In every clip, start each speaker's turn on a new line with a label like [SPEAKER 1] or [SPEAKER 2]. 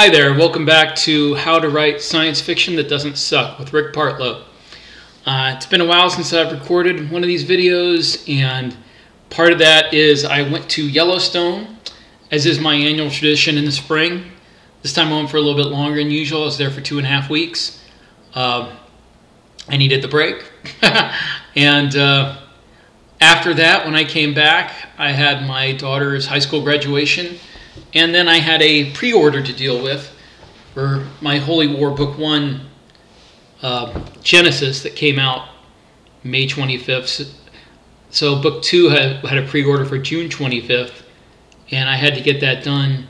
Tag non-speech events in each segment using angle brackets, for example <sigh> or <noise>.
[SPEAKER 1] Hi there, welcome back to How to Write Science Fiction That Doesn't Suck with Rick Partlow. Uh, it's been a while since I've recorded one of these videos, and part of that is I went to Yellowstone, as is my annual tradition in the spring. This time I went for a little bit longer than usual. I was there for two and a half weeks. Uh, I needed the break. <laughs> and uh, after that, when I came back, I had my daughter's high school graduation and then I had a pre order to deal with for my Holy War Book 1 uh, Genesis that came out May 25th. So Book 2 had, had a pre order for June 25th, and I had to get that done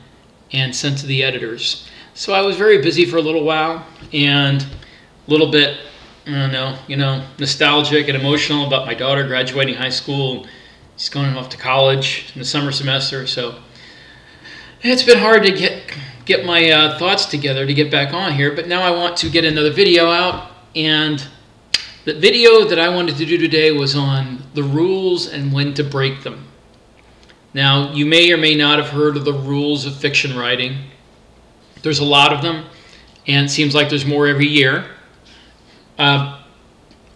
[SPEAKER 1] and sent to the editors. So I was very busy for a little while and a little bit, I don't know, you know, nostalgic and emotional about my daughter graduating high school. She's going off to college in the summer semester, so it's been hard to get get my uh, thoughts together to get back on here, but now I want to get another video out. And the video that I wanted to do today was on the rules and when to break them. Now, you may or may not have heard of the rules of fiction writing. There's a lot of them, and it seems like there's more every year. Uh,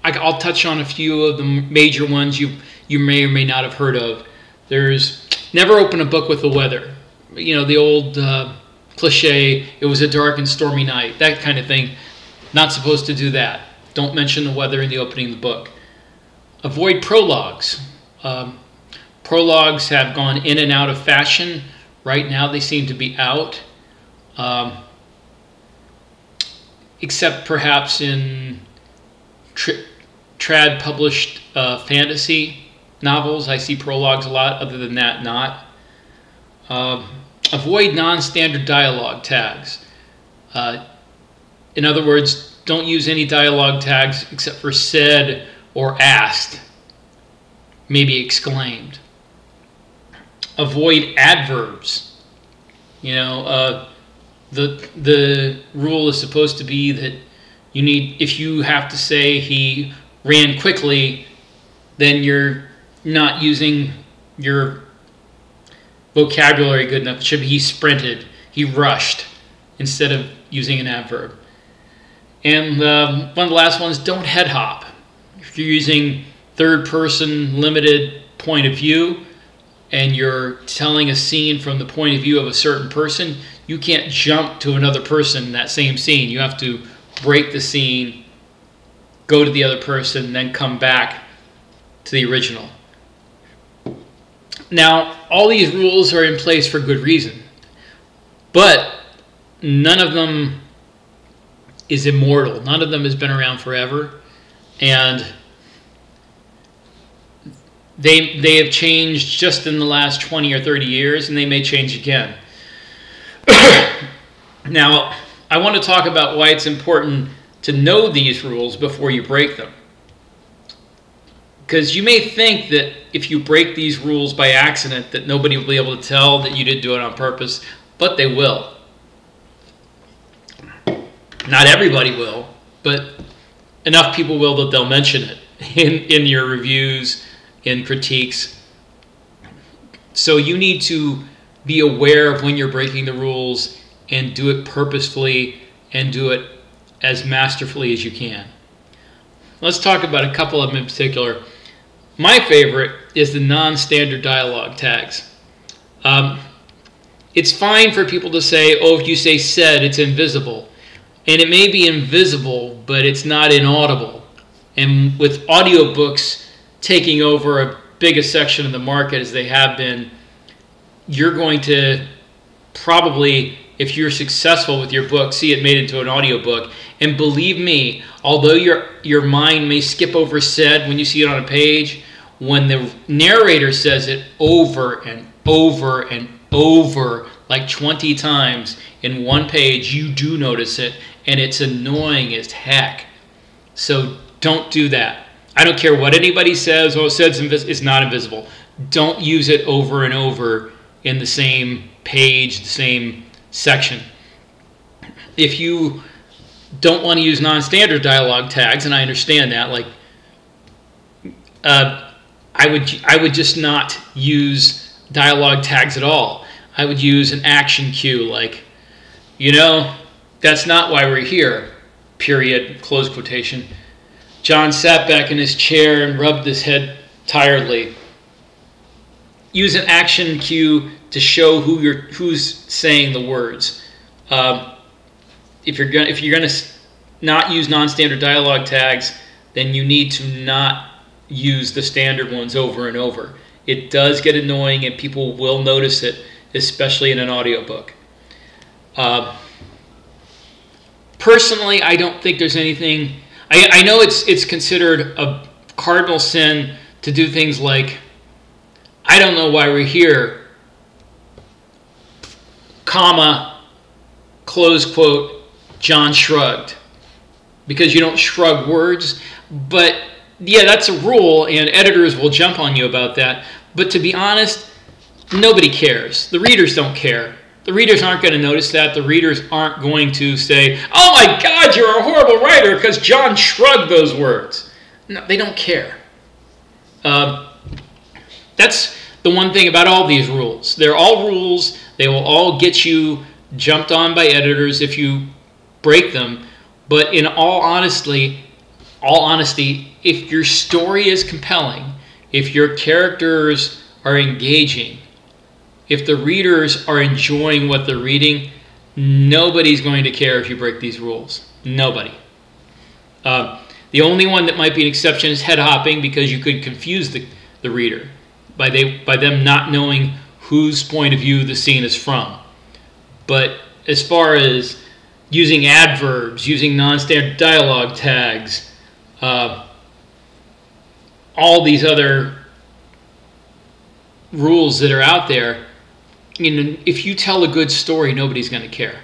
[SPEAKER 1] I'll touch on a few of the major ones you you may or may not have heard of. There's never open a book with the weather you know, the old uh, cliche, it was a dark and stormy night, that kind of thing. Not supposed to do that. Don't mention the weather in the opening of the book. Avoid prologues. Um, prologues have gone in and out of fashion. Right now, they seem to be out. Um, except perhaps in trad published uh, fantasy novels. I see prologues a lot. Other than that, not. Um, avoid non-standard dialogue tags. Uh, in other words, don't use any dialogue tags except for said or asked, maybe exclaimed. Avoid adverbs. You know, uh, the the rule is supposed to be that you need if you have to say he ran quickly, then you're not using your vocabulary good enough. It should be he sprinted, he rushed, instead of using an adverb. And um, one of the last ones, don't head hop. If you're using third person limited point of view and you're telling a scene from the point of view of a certain person, you can't jump to another person in that same scene. You have to break the scene, go to the other person, then come back to the original. Now, all these rules are in place for good reason, but none of them is immortal. None of them has been around forever, and they they have changed just in the last 20 or 30 years, and they may change again. <coughs> now, I want to talk about why it's important to know these rules before you break them. Because you may think that if you break these rules by accident that nobody will be able to tell that you didn't do it on purpose, but they will. Not everybody will, but enough people will that they'll mention it <laughs> in, in your reviews, in critiques. So you need to be aware of when you're breaking the rules and do it purposefully and do it as masterfully as you can. Let's talk about a couple of them in particular. My favorite is the non-standard dialogue tags. Um, it's fine for people to say, oh, if you say said, it's invisible. And it may be invisible, but it's not inaudible. And with audiobooks taking over a biggest section of the market as they have been, you're going to probably, if you're successful with your book, see it made into an audiobook. And believe me, although your, your mind may skip over said when you see it on a page, when the narrator says it over and over and over, like 20 times in one page, you do notice it, and it's annoying as heck. So don't do that. I don't care what anybody says, oh, it says invis- it's not invisible. Don't use it over and over in the same page, the same section. If you don't want to use non-standard dialogue tags, and I understand that, like uh, I would I would just not use dialogue tags at all. I would use an action cue like You know, that's not why we're here, period, close quotation. John sat back in his chair and rubbed his head tiredly. Use an action cue to show who you're who's saying the words. Um, if you're gonna if you're gonna not use non-standard dialogue tags, then you need to not use the standard ones over and over. It does get annoying, and people will notice it, especially in an audiobook. Uh, personally, I don't think there's anything. I, I know it's it's considered a cardinal sin to do things like, I don't know why we're here, comma, close quote, John shrugged. Because you don't shrug words. But yeah, that's a rule, and editors will jump on you about that. But to be honest, nobody cares. The readers don't care. The readers aren't going to notice that. The readers aren't going to say, oh my God, you're a horrible writer because John shrugged those words. No, they don't care. Uh, that's the one thing about all these rules. They're all rules. They will all get you jumped on by editors if you break them. But in all honesty, all honesty, if your story is compelling, if your characters are engaging, if the readers are enjoying what they're reading, nobody's going to care if you break these rules. Nobody. Uh, the only one that might be an exception is head hopping because you could confuse the, the reader by, they, by them not knowing whose point of view the scene is from. But as far as using adverbs, using non-standard dialogue tags, uh, all these other rules that are out there, you know, if you tell a good story, nobody's going to care.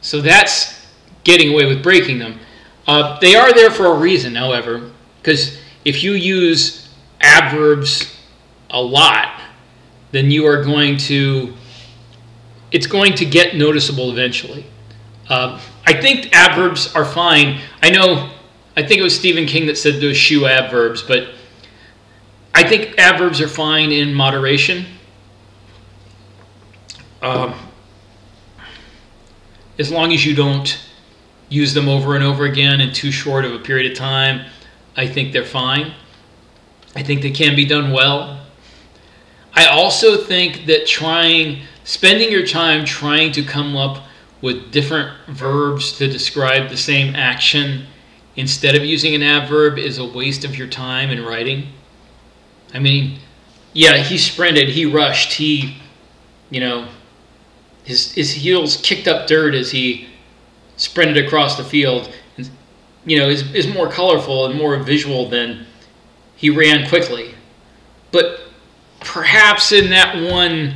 [SPEAKER 1] So that's getting away with breaking them. Uh, they are there for a reason, however, because if you use adverbs a lot, then you are going to, it's going to get noticeable eventually. Uh, I think adverbs are fine. I know, I think it was Stephen King that said to eschew adverbs, but I think adverbs are fine in moderation. Um, as long as you don't use them over and over again in too short of a period of time, I think they're fine. I think they can be done well. I also think that trying, spending your time trying to come up with different verbs to describe the same action instead of using an adverb is a waste of your time in writing. I mean, yeah, he sprinted, he rushed, he, you know, his, his heels kicked up dirt as he sprinted across the field. And, you know, is, is more colorful and more visual than he ran quickly. But perhaps in that one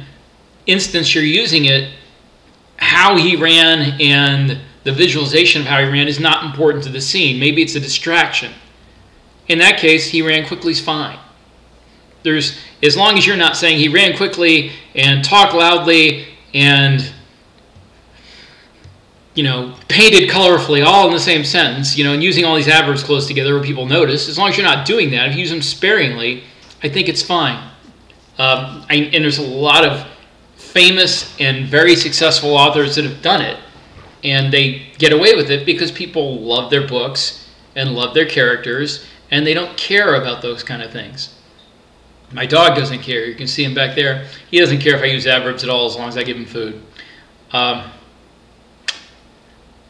[SPEAKER 1] instance you're using it, how he ran and the visualization of how he ran is not important to the scene. Maybe it's a distraction. In that case, he ran quickly is fine. There's as long as you're not saying he ran quickly and talked loudly and you know painted colorfully all in the same sentence, you know, and using all these adverbs close together where people notice. As long as you're not doing that, if you use them sparingly, I think it's fine. Um, I, and there's a lot of famous and very successful authors that have done it. And they get away with it because people love their books and love their characters and they don't care about those kind of things. My dog doesn't care. You can see him back there. He doesn't care if I use adverbs at all as long as I give him food. Um,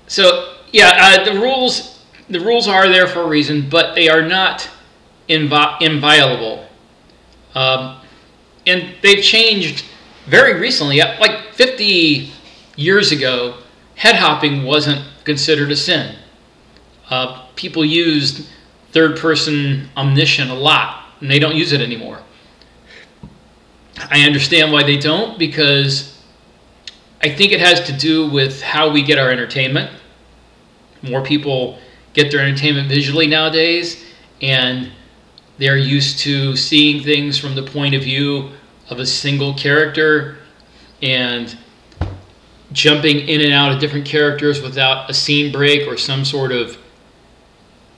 [SPEAKER 1] so yeah, uh, the rules the rules are there for a reason, but they are not invi inviolable. Um, and they've changed very recently, like 50 years ago, head hopping wasn't considered a sin. Uh, people used third person omniscient a lot, and they don't use it anymore. I understand why they don't because I think it has to do with how we get our entertainment. More people get their entertainment visually nowadays, and they're used to seeing things from the point of view of a single character and jumping in and out of different characters without a scene break or some sort of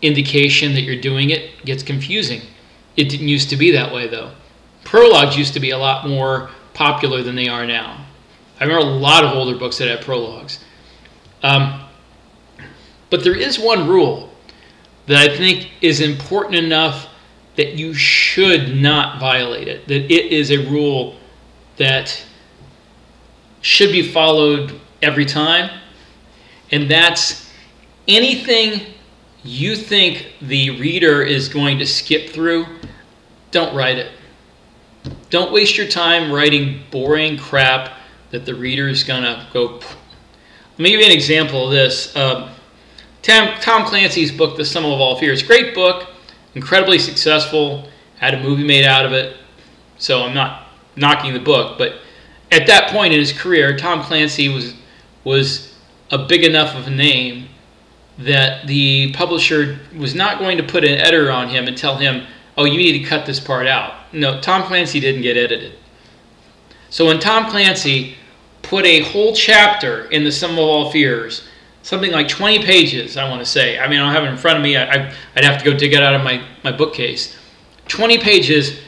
[SPEAKER 1] indication that you're doing it gets confusing. It didn't used to be that way though. Prologues used to be a lot more popular than they are now. I remember a lot of older books that had prologues. Um, but there is one rule that I think is important enough that you should not violate it. That it is a rule that should be followed every time. And that's anything you think the reader is going to skip through, don't write it. Don't waste your time writing boring crap that the reader is going to go. Let me give you an example of this. Um, Tom, Tom Clancy's book, The Sum of All Fears, great book, incredibly successful, had a movie made out of it. So I'm not knocking the book, but at that point in his career, Tom Clancy was was a big enough of a name that the publisher was not going to put an editor on him and tell him, "Oh, you need to cut this part out." No, Tom Clancy didn't get edited. So when Tom Clancy put a whole chapter in the Sum of All Fears, something like 20 pages, I want to say. I mean, I don't have it in front of me. I, would have to go dig it out of my, my bookcase. 20 pages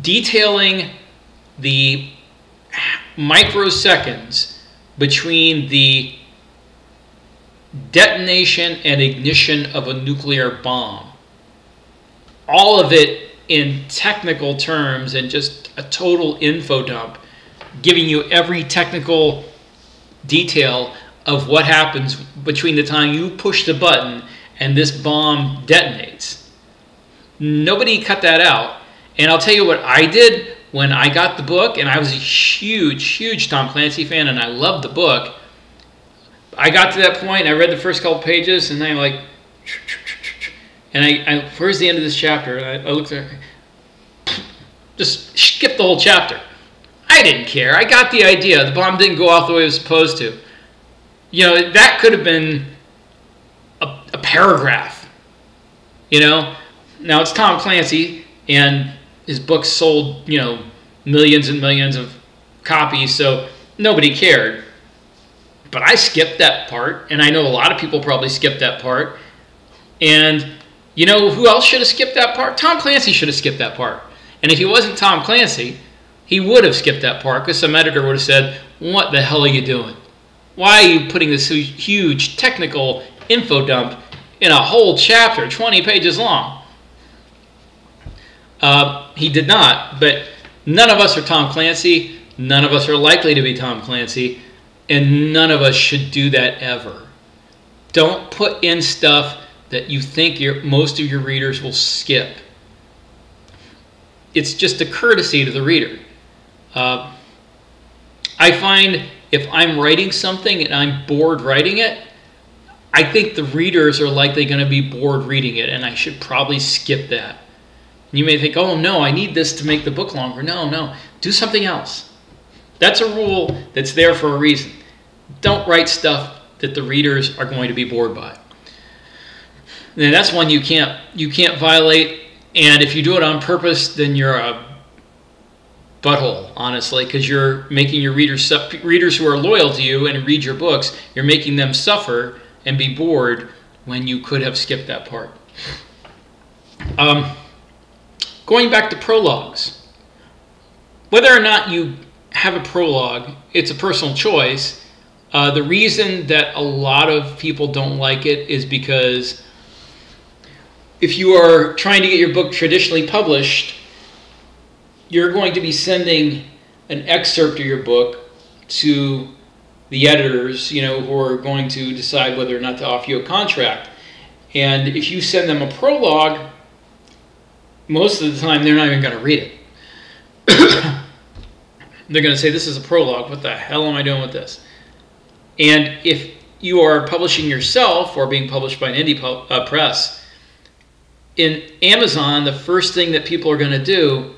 [SPEAKER 1] detailing the microseconds between the detonation and ignition of a nuclear bomb. All of it in technical terms and just a total info dump, giving you every technical detail of what happens between the time you push the button and this bomb detonates. Nobody cut that out. And I'll tell you what I did when I got the book, and I was a huge, huge Tom Clancy fan, and I loved the book. I got to that point, I read the first couple pages, and I'm like, and I, I where's the end of this chapter? I, I looked there, just skip the whole chapter. I didn't care. I got the idea. The bomb didn't go off the way it was supposed to. You know, that could have been a, a paragraph. You know, now it's Tom Clancy, and his books sold, you know, millions and millions of copies, so nobody cared. But I skipped that part, and I know a lot of people probably skipped that part. And you know who else should have skipped that part? Tom Clancy should have skipped that part. And if he wasn't Tom Clancy, he would have skipped that part because some editor would have said, What the hell are you doing? Why are you putting this huge technical info dump in a whole chapter, 20 pages long? Uh, he did not, but none of us are Tom Clancy. None of us are likely to be Tom Clancy, and none of us should do that ever. Don't put in stuff that you think your, most of your readers will skip. It's just a courtesy to the reader. Uh, I find if I'm writing something and I'm bored writing it, I think the readers are likely going to be bored reading it, and I should probably skip that. You may think, oh no, I need this to make the book longer. No, no, do something else. That's a rule that's there for a reason. Don't write stuff that the readers are going to be bored by. That's one you can't you can't violate. And if you do it on purpose, then you're a butthole, honestly, because you're making your readers readers who are loyal to you and read your books, you're making them suffer and be bored when you could have skipped that part. Um, Going back to prologues, whether or not you have a prologue, it's a personal choice. Uh, the reason that a lot of people don't like it is because if you are trying to get your book traditionally published, you're going to be sending an excerpt of your book to the editors, you know, who are going to decide whether or not to offer you a contract. And if you send them a prologue, most of the time they're not even going to read it. <coughs> they're going to say, This is a prologue. What the hell am I doing with this? And if you are publishing yourself or being published by an indie uh, press, in Amazon, the first thing that people are going to do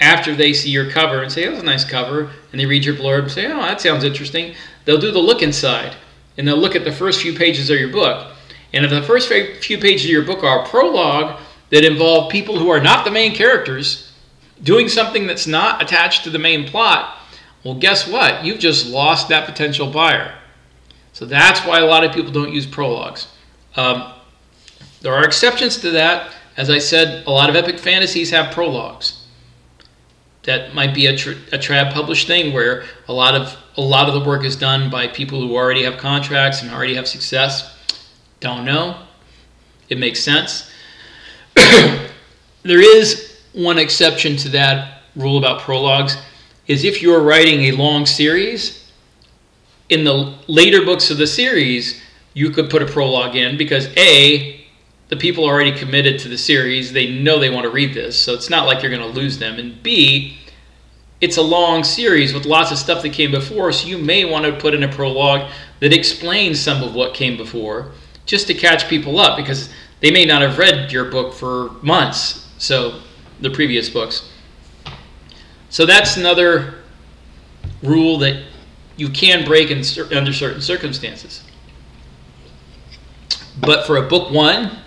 [SPEAKER 1] after they see your cover and say, Oh, that's a nice cover, and they read your blurb and say, Oh, that sounds interesting, they'll do the look inside and they'll look at the first few pages of your book. And if the first few pages of your book are a prologue, that involve people who are not the main characters doing something that's not attached to the main plot, well, guess what? You've just lost that potential buyer. So that's why a lot of people don't use prologues. Um, there are exceptions to that. As I said, a lot of epic fantasies have prologues. That might be a, tra a trad published thing where a lot of a lot of the work is done by people who already have contracts and already have success. Don't know. It makes sense. <clears throat> there is one exception to that rule about prologues is if you're writing a long series in the later books of the series you could put a prologue in because a the people already committed to the series they know they want to read this so it's not like you're going to lose them and b it's a long series with lots of stuff that came before, so you may want to put in a prologue that explains some of what came before just to catch people up because they may not have read your book for months, so the previous books. So that's another rule that you can break in, under certain circumstances. But for a book one,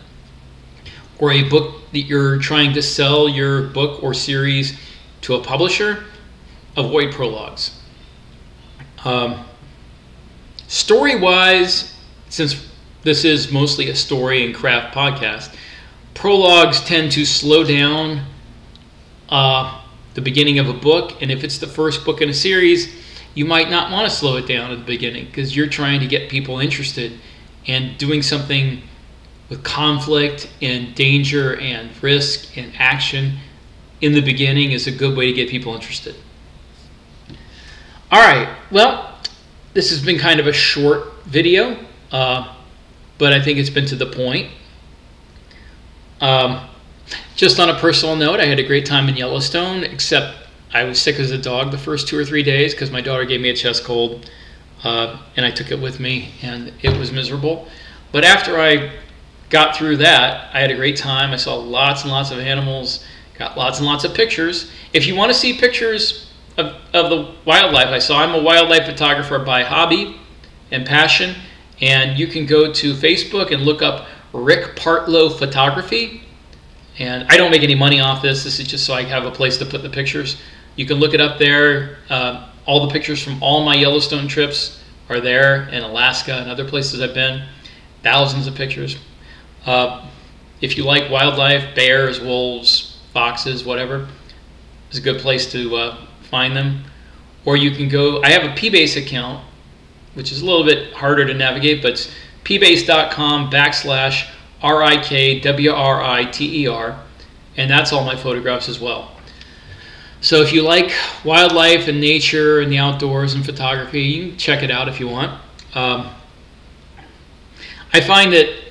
[SPEAKER 1] or a book that you're trying to sell your book or series to a publisher, avoid prologues. Um, story wise, since this is mostly a story and craft podcast, prologues tend to slow down uh, the beginning of a book. And if it's the first book in a series, you might not want to slow it down at the beginning because you're trying to get people interested and doing something with conflict and danger and risk and action in the beginning is a good way to get people interested. All right, well, this has been kind of a short video, uh, but I think it's been to the point. Um, just on a personal note, I had a great time in Yellowstone, except I was sick as a dog the first two or three days because my daughter gave me a chest cold, uh, and I took it with me, and it was miserable. But after I got through that, I had a great time. I saw lots and lots of animals, got lots and lots of pictures. If you want to see pictures of, of the wildlife I saw. I'm a wildlife photographer by hobby and passion, and you can go to Facebook and look up Rick Partlow Photography. And I don't make any money off this. This is just so I have a place to put the pictures. You can look it up there. Uh, all the pictures from all my Yellowstone trips are there in Alaska and other places I've been. Thousands of pictures. Uh, if you like wildlife, bears, wolves, foxes, whatever, it's a good place to uh, find them. Or you can go, I have a PBase account, which is a little bit harder to navigate, but it's pbase.com backslash R-I-K-W-R-I-T-E-R, and that's all my photographs as well. So if you like wildlife and nature and the outdoors and photography, you can check it out if you want. Um, I find that,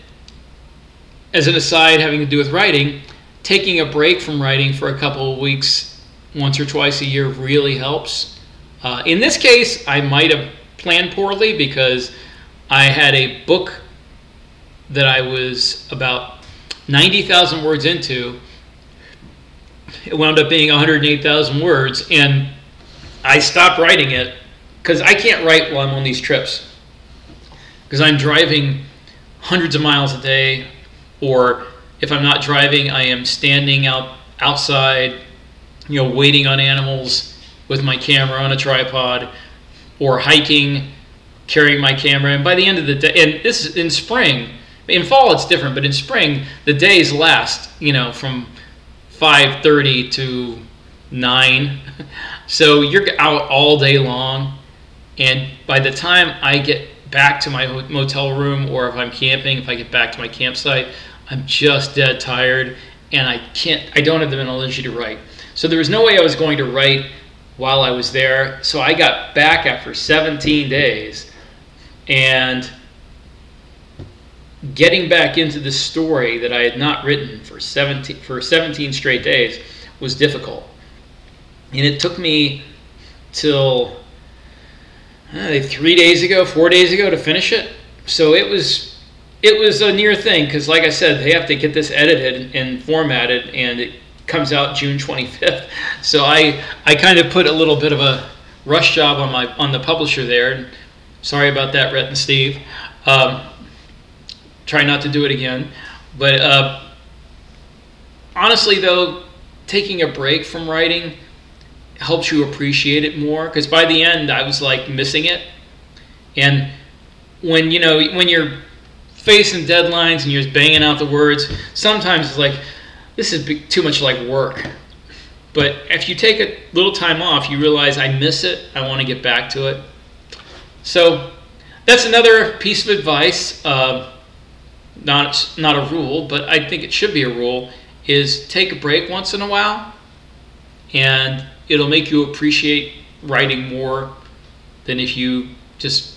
[SPEAKER 1] as an aside having to do with writing, taking a break from writing for a couple of weeks once or twice a year really helps. Uh, in this case, I might have planned poorly because I had a book that I was about 90,000 words into. It wound up being 108,000 words, and I stopped writing it because I can't write while I'm on these trips because I'm driving hundreds of miles a day, or if I'm not driving, I am standing out outside you know, waiting on animals with my camera on a tripod or hiking, carrying my camera. And by the end of the day, and this is in spring, in fall it's different, but in spring the days last, you know, from 5:30 to 9. <laughs> So you're out all day long, and by the time I get back to my motel room, or if I'm camping, if I get back to my campsite, I'm just dead tired, and I can't. I don't have the mental energy to write. So there was no way I was going to write while I was there. So I got back after 17 days and getting back into the story that I had not written for 17 for 17 straight days was difficult. And it took me till uh, 3 days ago, 4 days ago to finish it. So it was it was a near thing because like I said, they have to get this edited and formatted and it comes out June 25th. <laughs> So I I kind of put a little bit of a rush job on my on the publisher there. Sorry about that, Rhett and Steve. Um, try not to do it again. But uh, honestly, though, taking a break from writing helps you appreciate it more. Because by the end, I was like missing it. And when you know when you're facing deadlines and you're just banging out the words, sometimes it's like this is too much like work. But if you take a little time off, you realize I miss it. I want to get back to it. So that's another piece of advice. Uh, not not a rule, but I think it should be a rule. Is take a break once in a while, and it'll make you appreciate writing more than if you just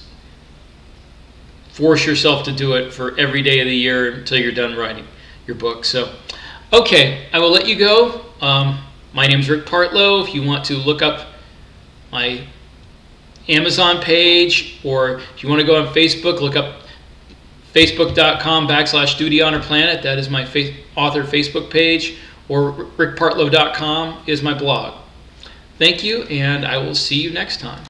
[SPEAKER 1] force yourself to do it for every day of the year until you're done writing your book. So, okay, I will let you go. Um, my name is Rick Partlow. If you want to look up my Amazon page, or if you want to go on Facebook, look up facebook.com backslash duty honor planet. That is my author Facebook page, or rickpartlow.com is my blog. Thank you, and I will see you next time.